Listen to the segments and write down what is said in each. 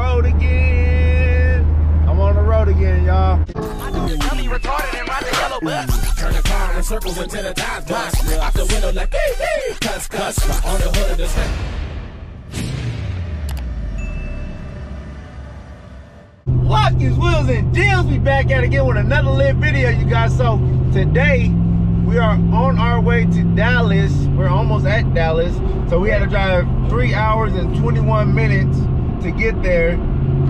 road again. I'm on the road again, y'all. Turn the car in circles until the tires blast. Out the window like, hey, hey, cuss, cuss. On the hood of the stand. Luckys Wheelz N Dealz. We back at it again with another lit video, you guys. So today we are on our way to Dallas. We're almost at Dallas. So we had to drive three hours and 21 minutes to get there.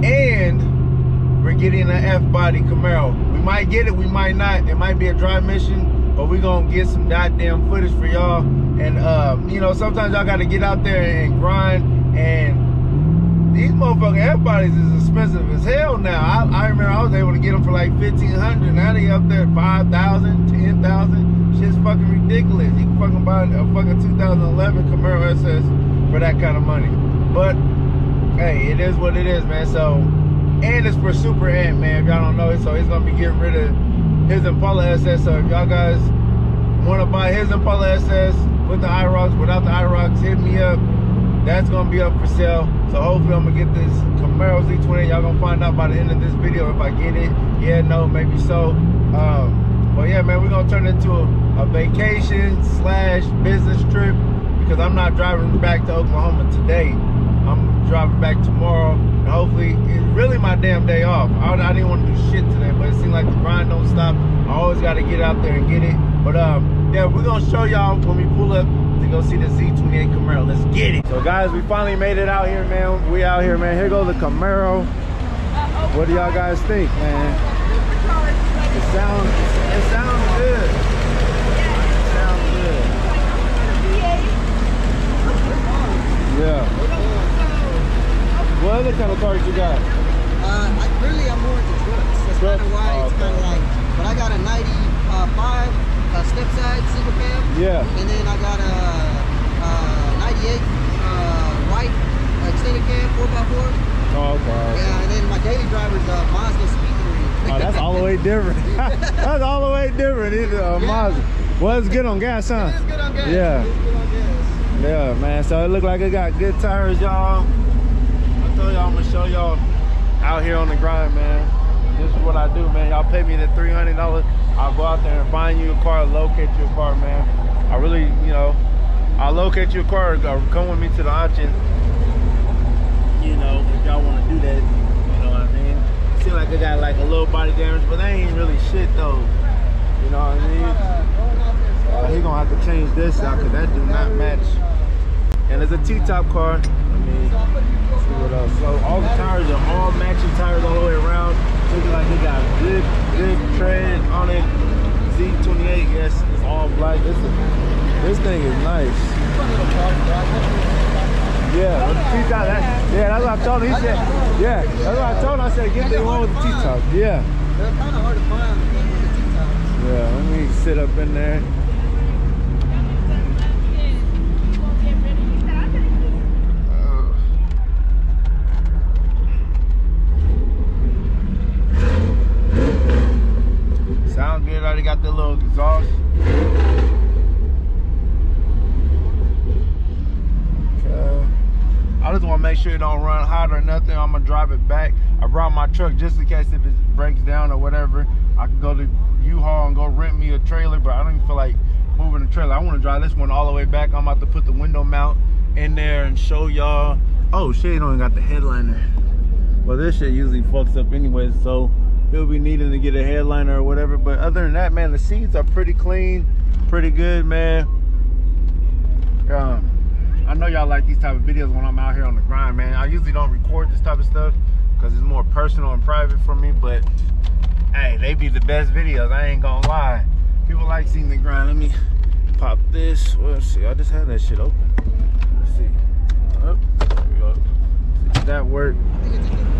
And we're getting an F-body Camaro. We might get it, we might not. It might be a dry mission, but we're gonna get some goddamn footage for y'all. And um, you know, sometimes y'all gotta get out there and grind and these motherfucking bodies is expensive as hell now. I, I remember I was able to get them for like 1500 Now they up there at 5000 10000 Shit's fucking ridiculous. You can fucking buy a fucking 2011 Camaro SS for that kind of money. But, hey, it is what it is, man. So, and it's for Super Ant, man. If y'all don't know it, so he's gonna be getting rid of his Impala SS. So if y'all guys want to buy his Impala SS with the IROCs, without the IROCs, hit me up. That's gonna be up for sale. So hopefully I'm gonna get this Camaro Z28. Y'all gonna find out by the end of this video if I get it. Yeah, no, maybe so. Um, but yeah, man, we're gonna turn it into a, a vacation slash business trip because I'm not driving back to Oklahoma today. I'm driving back tomorrow, and hopefully it's really my damn day off. I, I didn't want to do shit today, but it seemed like the grind don't stop. I always got to get out there and get it. But um, yeah, we're gonna show y'all when we pull up to go see the Z28 Camaro. Let's get it. So guys, we finally made it out here, man. We out here, man. Here goes the Camaro. What do y'all guys think, man? It sounds, it sounds good. It sounds good. Yeah. What other kind of cars you got? Uh, I, really, I'm more into trucks. That's kind of why Oh, it's kind of like. But I got a '95 uh, step side single cab, Yeah. and then I got a uh, '98 uh, white extended cab 4x4. Oh, okay. Yeah, and then my daily driver's a Mazda Speed 3. Oh, that's all the way different. that's all the way different. Either uh, Yeah. Mazda. Well, it's good on gas, huh? It's good on gas. Yeah. It's good on gas. Yeah, man. So it looked like it got good tires, y'all. I y'all I'm gonna show y'all out here on the grind, man. This is what I do, man. Y'all pay me the three hundred dollars. I'll go out there and find you a car, locate you a car, man. I really, you know, I'll locate you a car. Come with me to the auction. You know, if y'all want to do that, you know what I mean. Seem like it got like a little body damage, but that ain't really shit though. You know what I mean? Uh, he gonna have to change this out because that do not match. And it's a T-top car. Let me So all the tires are all matching tires all the way around. Looking like they got good, good tread on it. Z28, yes, it's all black. This is, this thing is nice. Yeah, T-top. That, yeah, that's what I told him. He said, yeah, that's what I told him. I said, get the one with the T-top. Yeah. They're kind of hard to find with the T-tops. Yeah, let me sit up in there. Sound good. Already got the little exhaust. Okay. I just want to make sure it don't run hot or nothing. I'm gonna drive it back. I brought my truck just in case if it breaks down or whatever. I can go to U-Haul and go rent me a trailer, but I don't even feel like moving the trailer. I want to drive this one all the way back. I'm about to put the window mount in there and show y'all. Oh shit, it only got the headliner. Well, this shit usually fucks up anyways, so he'll be needing to get a headliner or whatever. But other than that, man, the seats are pretty clean, pretty good, man. Um, I know y'all like these type of videos when I'm out here on the grind, man. I usually don't record this type of stuff because it's more personal and private for me, but hey, they be the best videos. I ain't gonna lie. People like seeing the grind. Let me pop this. Let's see. I just had that shit open. Let's see. Oh, we go. Did that work?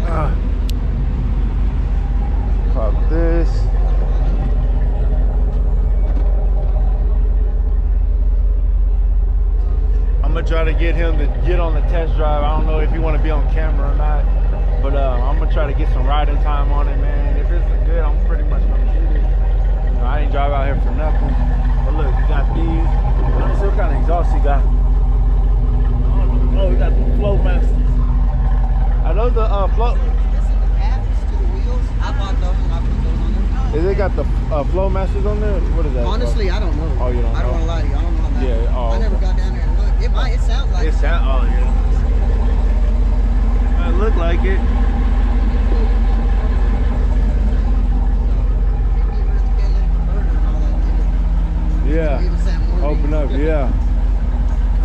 Ah. Pop this. I'm gonna try to get him to get on the test drive. I don't know if he want to be on camera or not, but uh, I'm gonna try to get some riding time on it, man. If it's good, I'm pretty much gonna shoot it. You know, I ain't drive out here for nothing. But look, he got these. Let me see what kind of exhaust he got. Oh, he got the Flow Masters. I Are those the uh, flow? Missing the caps to the wheels. I bought those and I put those on there. Is it got the uh, flow masters on there? What is that? Honestly, I don't know. Oh, you don't I don't know? want to lie to you. I don't know on that. Yeah, oh, I never okay. got down there and looked. It might. It sounds like. It It sound. Oh yeah. Might look like it. Yeah. Open up. Yeah.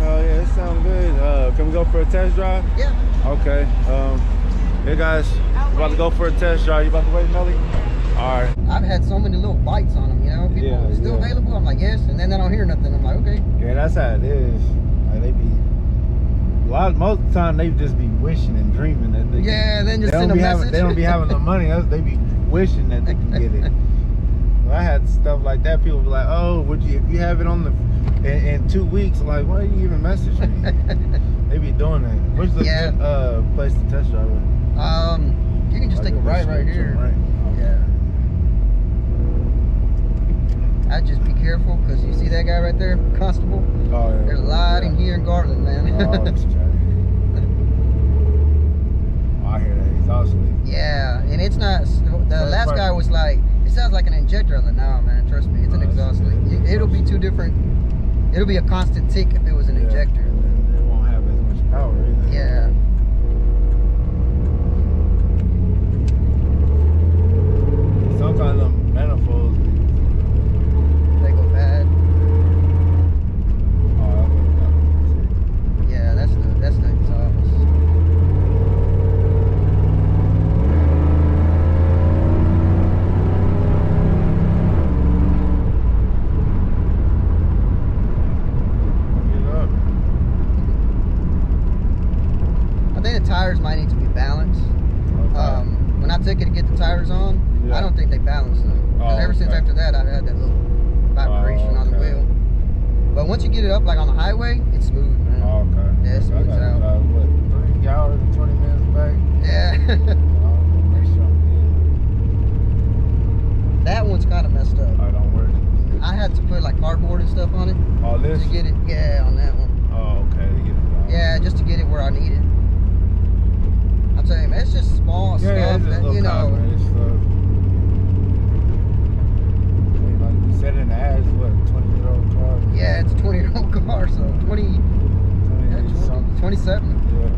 Oh yeah, it sounds good. Uh, can we go for a test drive? Yeah. Okay. Um, hey guys, about to go for a test drive. You about to wait, Melly? All right. I've had so many little bites on them, you know. People Yeah, still yeah. available. I'm like, yes, and then I don't hear nothing. I'm like, okay. Yeah, that's how it is. They be a lot. Most of the time, they just be wishing and dreaming that they. Yeah, and then They just don't send a be message. having. They don't be having the money. They be wishing that they can get it. Well, I had stuff like that. People be like, "Oh, would you if you have it on the in, in two weeks?" Like, why do you even message me? they be doing that. Where's the Yeah. uh, place to test drive? at? um, you can just Like take a right right here. Right. Yeah. I just be careful because you see that guy right there, constable. Oh, yeah. There's a lot yeah. in here in Garland, man. Oh. Oh, I hear that exhaust leak. yeah, and it's not. The last guy was like, it sounds like an injector. I was like, no, man, trust me, it's an Oh, exhaust leak. It- It'll be two different. It'll be a constant tick if it was an Yeah, injector. It won't have as much power either. Yeah. 37. Yeah.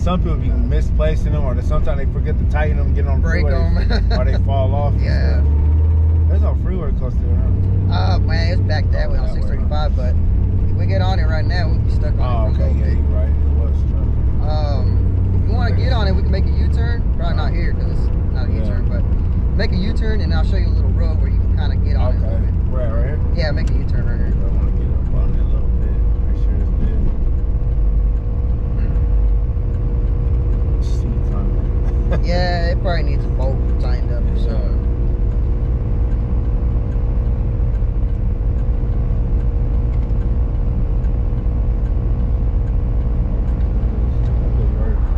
Some people be misplacing them, or they, sometimes they forget to tighten them, get on the Break freeway, 'em. or they fall off. Yeah. There's no freeway close there, huh? Uh, man, it's back that way on That way, 635, but if we get on it right now, we'll be stuck on Oh, it for okay, yeah, you're right. It was traffic. Um, if you want to get on it, we can make a U-turn. Probably not here because it's not a Yeah. U-turn, but make a U-turn and I'll show you a little road where you can kind of get on it a Okay, little bit. we're right here. Yeah, make a U-turn right here. want to get up on it a little bit. Make sure it's good. Seats on there. Yeah, it probably needs a bolt tightened up or something.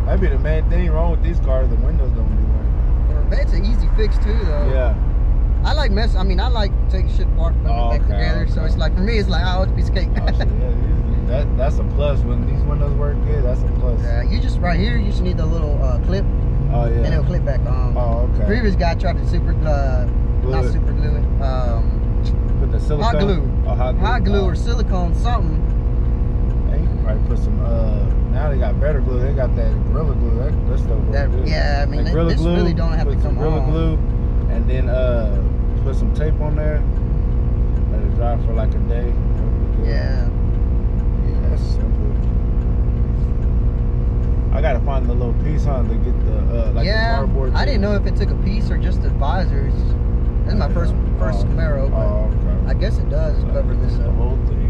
That'd be the main thing wrong with these cars. The windows don't be working. Or it's an easy fix too, though. Yeah. I like mess. I mean, I like taking shit apart, putting Oh, it back okay, together. So it's like for me, it's like oh, it's a piece of cake. Oh, shit, yeah, that that's a plus. When these windows work good, that's a plus. yeah, you just right here. You just need the little uh, clip, Oh yeah. and it'll clip back on. Oh okay. Previous guy tried to super, uh, not super glue it. Um, Put the silicone. hot glue, Oh, hot glue. hot glue Oh. or silicone, something. Yeah, you can probably put some. Uh, now they got better glue. They got that gorilla glue. That that stuff works That- good. yeah, I mean, Like this glue, really don't have to come Gorilla on. glue, and then uh, put some tape on there. Let it dry for like a day. That'll be good. Yeah. Yeah, that's simple. I gotta find the little piece on to get the uh, like the yeah, cardboard. I didn't know if it took a piece or just the visors. This is my first first Oh, Camaro, but Oh, okay. I guess it does cover this The up. whole thing.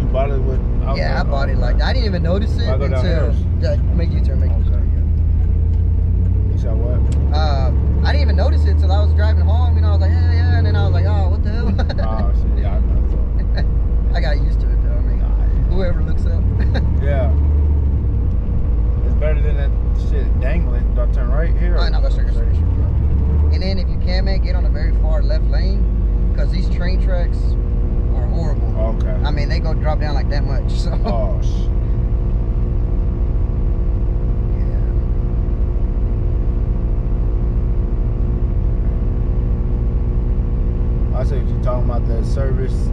You bought it with? Yeah, I outside- bought it oh, like that. I didn't even notice it I until yeah, make you turn, make you Okay. turn. You said what? Uh, I didn't even notice it until I was driving home. You know, I was like, yeah, yeah, and then I was like, oh, what the hell? oh shit, yeah, I know. I got used to it though. I mean, whoever looks up. Yeah. Better than that shit dangling. Do I turn right here? Oh, no, go straight, go straight. And then if you can, man, get on a very far left lane because these train tracks are horrible. Okay. I mean, they go drop down like that much. So. Oh sh. I see what you're talking about the service.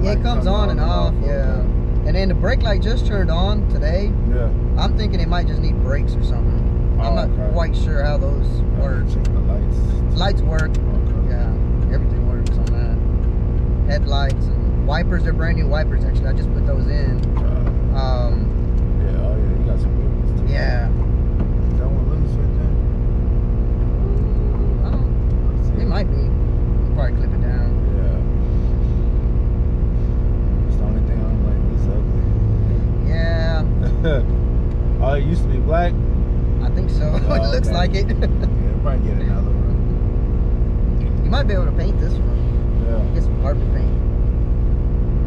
Yeah, it comes on and off. Yeah. And then the brake light just turned on today. Yeah. I'm thinking it might just need brakes or something. I'm Oh, not okay. quite sure how those work. Check the lights. Lights work. Okay. Yeah, everything works on that. Headlights and wipers. They're brand new wipers. Actually, I just put those in. Uh, Um, yeah, oh yeah, you got some good ones too. yeah. Is that one loose right I don't, there? it might be. Probably clip it down. Yeah. It's the only thing I don't like. Yeah, It's ugly. oh, it used to be black. I think so. Oh, it looks okay. like it. Yeah, probably get another one. you might be able to paint this one. Yeah. Get some carpet paint.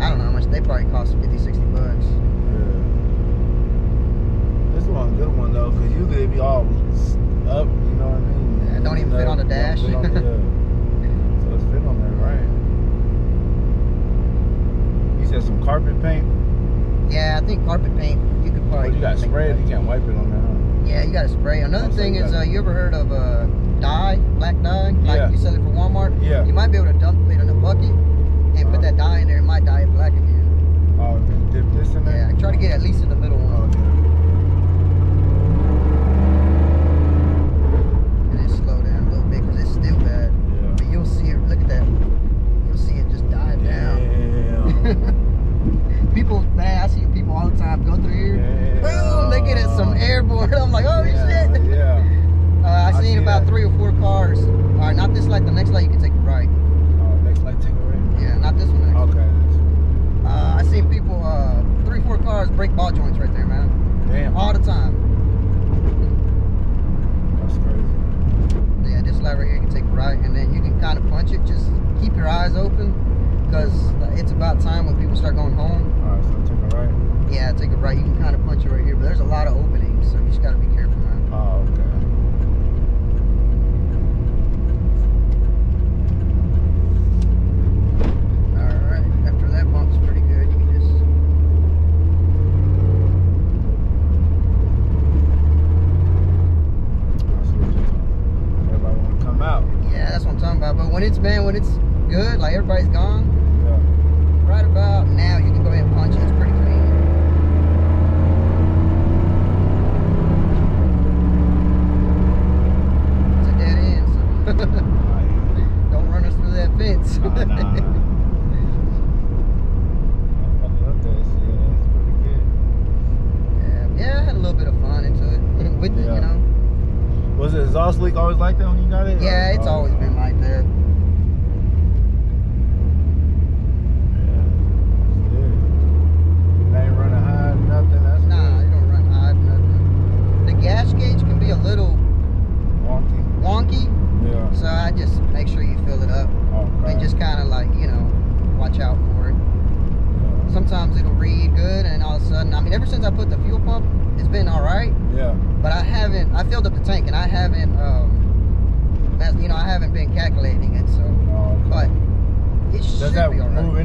I don't know how much. They probably cost 50, 60 bucks. Yeah. This one a good one though, cause usually it be all up, you know what I mean? Yeah, it don't even fit on the dash. on the- yeah. So it's fit on there, right? You said some carpet paint. Yeah, I think carpet paint. You could you got make it You can't wipe it on there. Huh? Yeah, you got to spray. Another thing is, uh, you ever heard of uh, dye, black dye? Like Yeah. you sell it for Walmart. Yeah. You might be able to dump it in a bucket and Uh-huh. put that dye in there. It might dye it black again. Oh, dip this in there. Yeah, try to get at least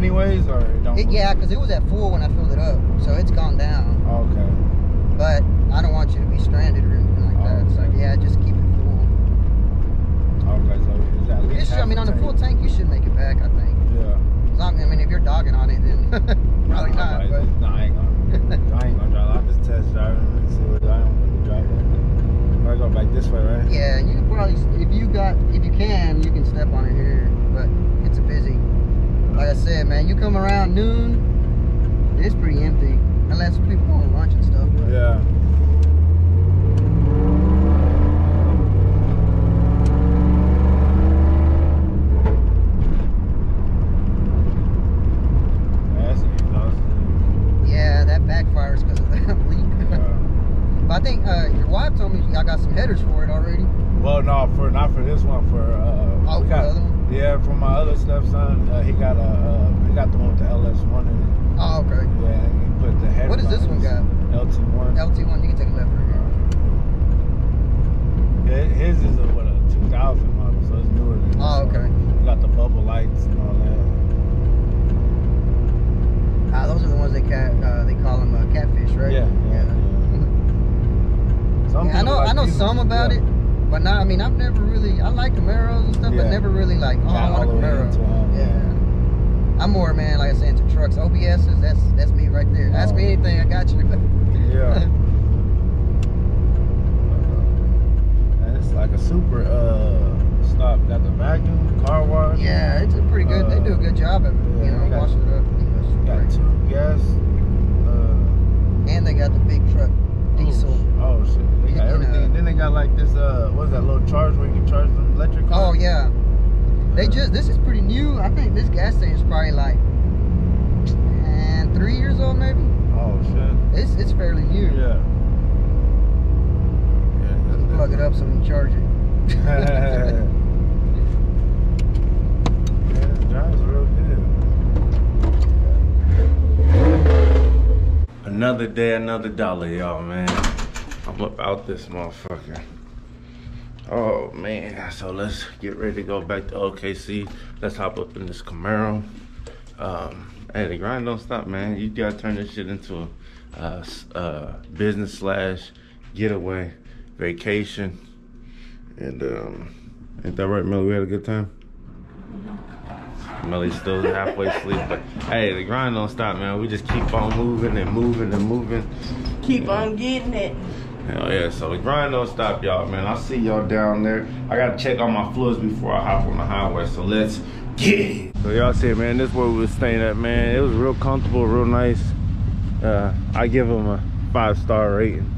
anyways, or don't? It, yeah, because it was at full when I filled it up, so it's gone down. Okay. But I don't want you to be stranded or anything like that. So yeah, just keep it full. Okay. So is that should, I mean, on tank? full tank, you should make it back. I think. Yeah. Long, I mean, if you're dogging on it, then probably not. might- But no, I ain't gonna. I ain't gonna drive. I'm just test driving and see what I don't really drive like that. I go back this way, right? yeah, you can probably, if you got, if you can, you can step on it here. But it's busy. Like I said, man, you come around noon, it's pretty empty. Unless people going to lunch and stuff. But Yeah. Yeah, that's exhausting. yeah, that backfires because of that leak. Yeah. but I think uh, your wife told me I got some headers for it already. Well, no, for not for this one, Yeah, for my other stepson, uh, he got a uh, he got the one with the LS one in it. Oh, okay. Yeah, he put the head. What does this one got? LT one. LT1, you can take a left right here. Yeah, his is a what a 2000 model, so it's newer than this. Oh, okay. He got the bubble lights and all that. Ah, those are the ones they cat. Uh, they call them uh, catfish, right? Yeah, yeah. Some Yeah, I people know. I know some about yeah. it, but not. I mean, I've never really. I like Camaros and stuff, but never really like. Oh, I want a all the way Camaro. into yeah. I'm more man, like I said, into trucks, OBSs. That's that's me right there. Ask me Oh. anything, I got you. Yeah. and it's like a super uh stop. Got the vacuum, car wash. yeah, it's a pretty good. they do a good job of it. yeah, you know, washing it up. Got two gas. Uh, And they got the big truck diesel. Oh, shit. They got uh, everything. then they got like this uh what's that little charge where you can charge them electric cars? Oh yeah. They just this is pretty new. I think this gas station is probably like and three years old maybe. Oh shit. It's it's fairly new. Yeah. Yeah. Plug it up so we can charge it. yeah, it drives real good. Another day, another dollar, y'all, man. I'm about this motherfucker. Oh man, so let's get ready to go back to OKC. Let's hop up in this Camaro. Um, hey, the grind don't stop, man. You gotta turn this shit into a business slash getaway, vacation, and um, ain't that right, Melly? We had a good time. Melly's still halfway asleep, but hey, the grind don't stop, man. We just keep on moving and moving and moving. Keep on getting it. Hell yeah, so the grind don't stop, y'all, man. I'll see y'all down there. I gotta check on my fluids before I hop on the highway, so let's get it. So y'all see, man, this is where we was staying at, man. It was real comfortable, real nice. Uh, I give them a five star rating.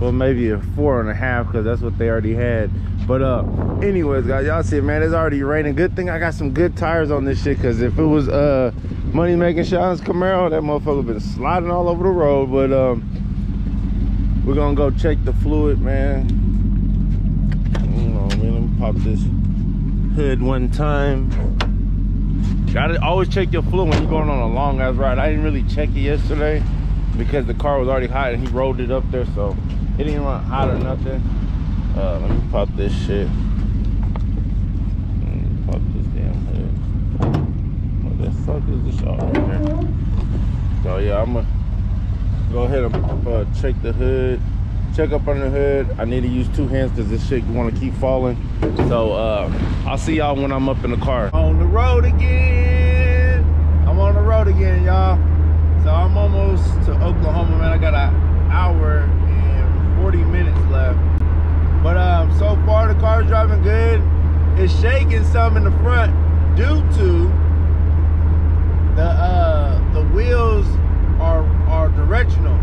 Well, maybe a four and a half, because that's what they already had. But uh, anyways, guys, y'all see, man, it's already raining. Good thing I got some good tires on this shit, because if it was uh money making shots Camaro, that motherfucker been sliding all over the road. But um, we're gonna go check the fluid, man. Hold on, man. Let me pop this hood one time. Gotta always check your fluid when you're going on a long ass ride. I didn't really check it yesterday because the car was already hot and he rolled it up there, so it didn't run hot or nothing. Uh, let me pop this shit. Pop this damn hood. What the fuck is this all right here? So yeah, I'm gonna go ahead and uh, check the hood. Check up on the hood. I need to use two hands because this shit want to keep falling. So uh, i'll see y'all when i'm up in the car. On the road again. I'm on the road again y'all. So i'm almost to oklahoma man. I got an hour and 40 minutes left but um so far the car's driving good. It's shaking some in the front due to the uh the wheels are are directional.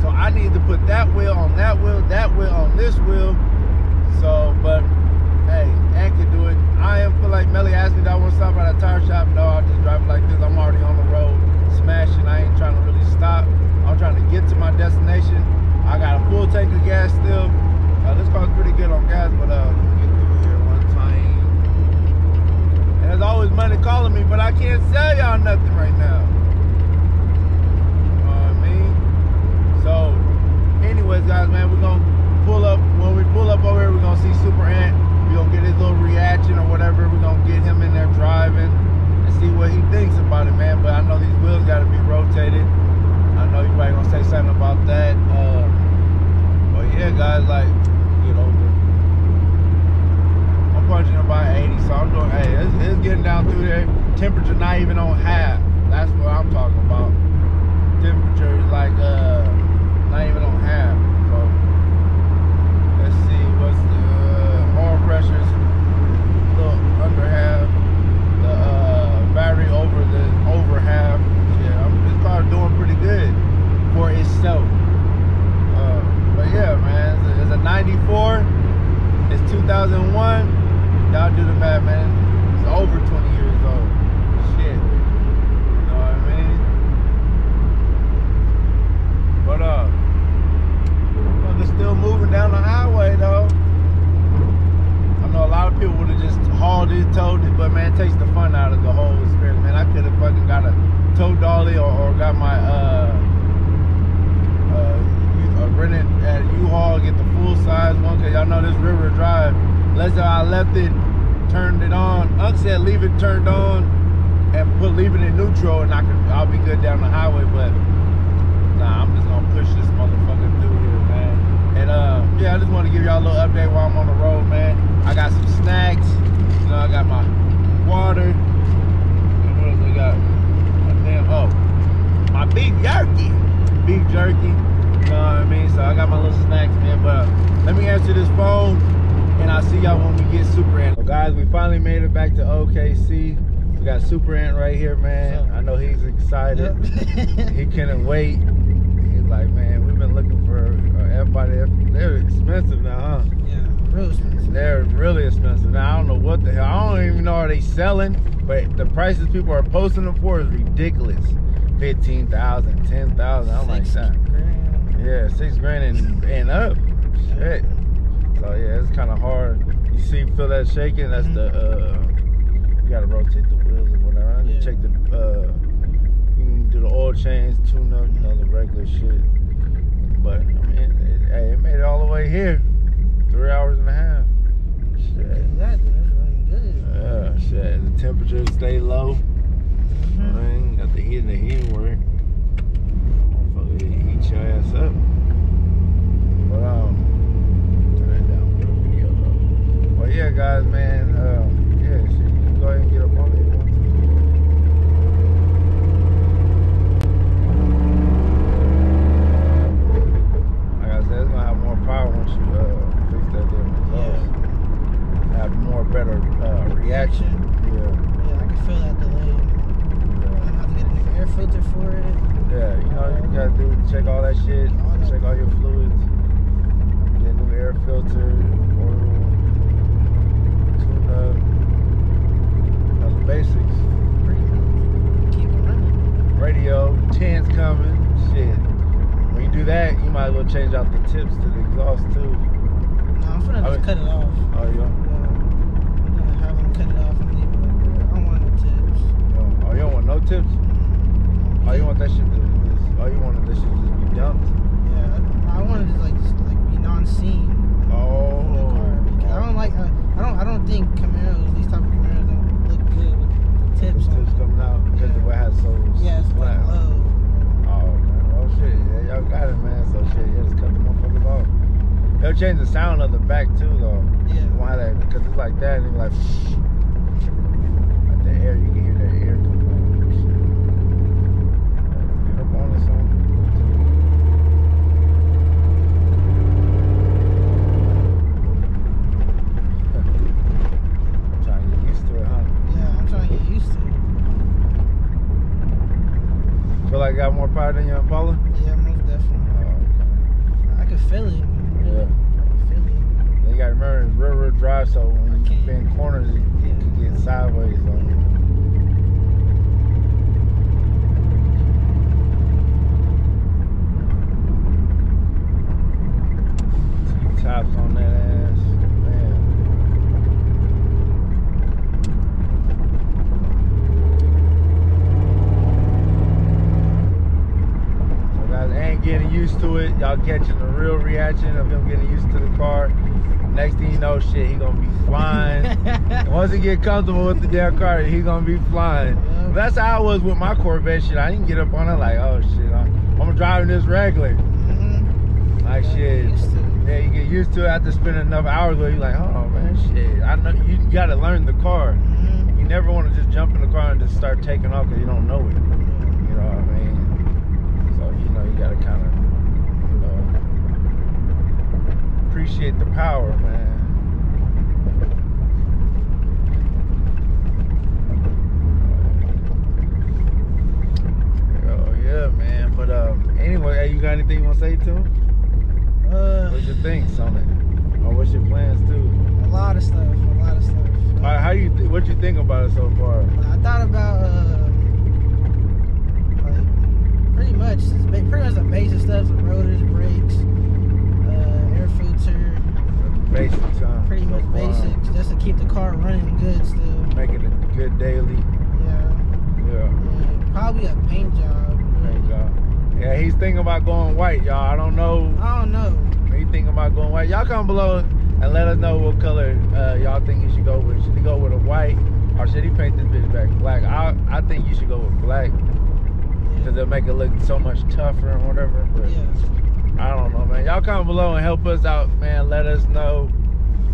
So i need to put that wheel on that wheel that wheel on this wheel. So but hey Ant can do it. I am feel like melly asked me that i want to stop at a tire shop. No i'll just drive like this. I'm already on the road smashing. I ain't trying to really stop. I'm trying to get to my destination. I got a full tank of gas still on gas but uh one time there's always money calling me, but I can't sell y'all nothing right now. You know what I mean? So, anyways, guys, man, we're gonna pull up. When we pull up over here, we're gonna see Super Ant. We're gonna get his little reaction or whatever. We're gonna get him in there driving and see what he thinks about it, man. But I know these wheels gotta be rotated. I know you probably gonna say something about that. Uh, but yeah, guys, like, you. I'm punching about 80, so I'm doing, hey, it's, it's getting down through there. Temperature not even on half. That's what I'm talking about. Temperature is like, uh, not even on half. So, let's see, what's the uh, oil pressures? A little under half. The uh, battery over the, over half. Yeah, I'm, this car's doing pretty good for itself. Uh, but yeah, man, it's a, it's a 94. It's 2001. Y'all do the math, man. It's over 20 years old. Shit. You know what I mean? But, uh, fucking still moving down the highway, though. I know a lot of people would have just hauled it just towed it, but man, it takes the fun out of the whole experience, man. I could have fucking got a tow dolly or, or got my uh uh, uh rented at U-Haul, get the full size one, cause y'all know this rear-wheel drive. Let's say I left it, turned it on. Unc said leave it turned on and put leave it in neutral, and I could I'll be good down the highway, but. Nah, I'm just gonna push this motherfucker through here, man. And uh, yeah, I just want to give y'all a little update while I'm on the road, man. I got some snacks. You know, I got my water. And what else I got? My damn, oh, my beef jerky. Beef jerky. You know what I mean? So I got my little snacks, man. But uh, let me answer this phone, and I'll see y'all when we get Super Ant. So guys, we finally made it back to OKC. We got Super Ant right here, man. I know he's excited. he couldn't wait. Everybody. They're expensive now, huh? yeah, real expensive. They're really expensive. Now I don't know what the hell. I don't even know are they selling, but the prices people are posting them for is ridiculous. 15,000, 10,000. I'm like Six that. grand. Yeah, six grand and, and up. Shit. So yeah, it's kind of hard. You see, feel that shaking? That's the uh, you gotta rotate the wheels or whatever. I need Yeah. check the uh, you can do the oil change, tune up, you know, the regular shit. But I mean, it, hey, it made it all the way here. Three hours and a half. Shit. That's good. Yeah, shit. The temperature stay low. Mhm. I ain't got the heat and the heat work. Motherfucker, it heat your ass up. But um, turn that down for the video though. But yeah, guys, man, um, yeah, shit, you go ahead and get up on it. if you want to. Like I said, it's gonna have more power once you uh, fix that damn exhaust. Have more better uh, reaction. Yeah. Yeah, I can feel that delay. I'm yeah. gonna have to get a new air filter for it. Yeah, you know you gotta do check all that shit, All that. check all your fluids, get a new air filter, oil, tune up, you the basics. Pretty much. Keep it running. Radio, tens coming, shit. When you do that, you might as well change out the tips to the exhaust too. No, I'm finna I just mean- cut it off. Oh, you don't, Yeah. I'm gonna have them cut it off and leave it like that. I don't want no tips. you don't- oh, you don't want no tips? Oh, you want that shit to, this, oh, you wanted this shit to just be dumped? Yeah, I, I wanted to like just like be non-seen in the Oh. car. Because I don't like. Uh, I don't. I don't think Camaros. These type of Camaros don't look good with the tips on. Tips coming out because the way it has so Yeah, it's like flat. low. Oh man, well shit, yeah, y'all got it, man. So shit, yeah, just cut the motherfuckers off. They'll change the sound of the back too, though. Yeah. Why that? Because it's like that, and it's like, like the air, you can hear that air coming out. Get up on it, son. Trying to get used to it, huh? Yeah, I'm trying to get used to. Feel like I got more power than your Impala? Yeah, most definitely. Oh, okay. I can feel it. Really. Yeah. I can feel it. Then gotta remember it's rear-wheel drive, so when you bend corners, it, it can get sideways on you. Tops on that ass, man. Guys, ain't getting used to it. Y'all catching the real reaction of him getting used to the car. Next thing you know, shit, he gonna be flying. Once he get comfortable with the damn car, he gonna be flying. Yeah. That's how I was with my Corvette shit. I didn't get up on it like, oh shit, I'm, I'm driving this regular. Mm-hmm. Like Yeah, shit. used to. Yeah, you get used to it after spending enough hours with it. You're like, oh man, shit. I know you gotta learn the car. Mm-hmm. You never want to just jump in the car and just start taking off because you don't know it. You know what I mean? So you know you gotta kind of, you know, appreciate the power, man. Oh yeah, man. But um, anyway, hey, you got anything you want to say to him? Uh, What's your things on it? Or what's your plans too? a lot of stuff. A lot of stuff. All right, how you what you think about it so far? I thought about uh, like pretty much pretty much the basic stuff: the rotors, brakes, uh, basics, huh? Pretty So much far, basics, just to keep the car running good still. Making it a good daily. Yeah. Yeah. yeah. Probably a paint job. You go. Yeah, he's thinking about going white, y'all. I don't know. I don't know. He thinking about going white. Y'all comment below and let us know what color uh, y'all think he should go with. Should he go with a white or should he paint this bitch back black? I I think you should go with black because Yeah. it'll make it look so much tougher and whatever. But yeah. I don't know, man. Y'all comment below and help us out, man. Let us know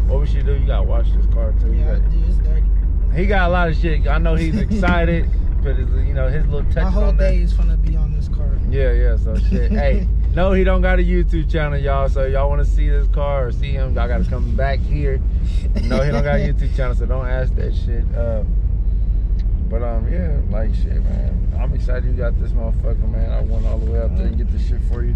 what we should do. You gotta watch this car too. Yeah, got- dude, it's dirty. he got a lot of shit. I know he's excited, but it's, you know his little touch My whole day is gonna be on this car. Yeah, yeah. So shit. hey, no, he don't got a YouTube channel, y'all. So y'all want to see this car or see him, y'all got to come back here. No, he don't got a YouTube channel, so don't ask that shit. Uh, but um, yeah, like shit, man. I'm excited you got this motherfucker, man. I went all the way out there and get the shit for you.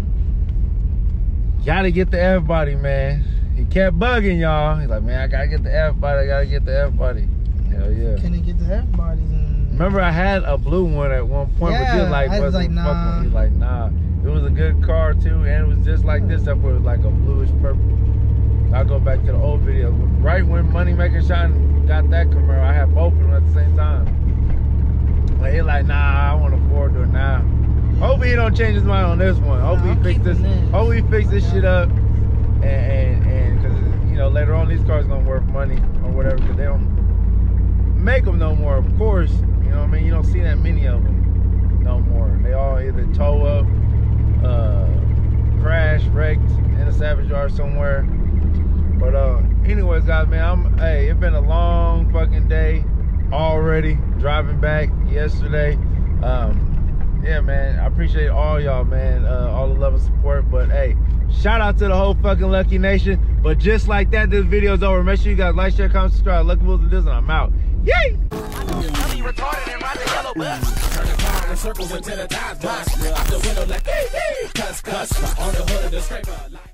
Gotta get the F body, man. He kept bugging y'all. He's like, man, I gotta get the F body. I gotta get the F body. Hell yeah. Can it get the F bodies and Remember, I had a blue one at one point, but Yeah, you like I was wasn't like, nah. me. Like, nah. It was a good car too, and it was just like this, except for it was like a bluish purple. I'll go back to the old video. Right when Money Maker Shine got that Camaro, I had both of them at the same time. But he like, nah, I want to Ford do it now. Hope he don't change his mind on this one. Hope Nah, he fix this. keeping this. Hope he fix this shit up, and and and because you know later on these cars gonna worth money or whatever because they don't make them no more. Of course, you know what I mean. You don't see that many of them no more. They all either tow up, uh, crash, wrecked in a salvage yard somewhere. But uh, anyways, guys, man, I'm hey, it's been a long fucking day already. Driving back yesterday. Um, yeah, man, I appreciate all y'all, man, uh, all the love and support. But hey, shout out to the whole fucking Lucky Nation. But just like that, this video's over. Make sure you guys like, share, comment, subscribe. Luckys Wheelz N Dealz, and I'm out. Yay! Circles until the bust. Out the window like, cuss, cuss. On the hood of the scraper.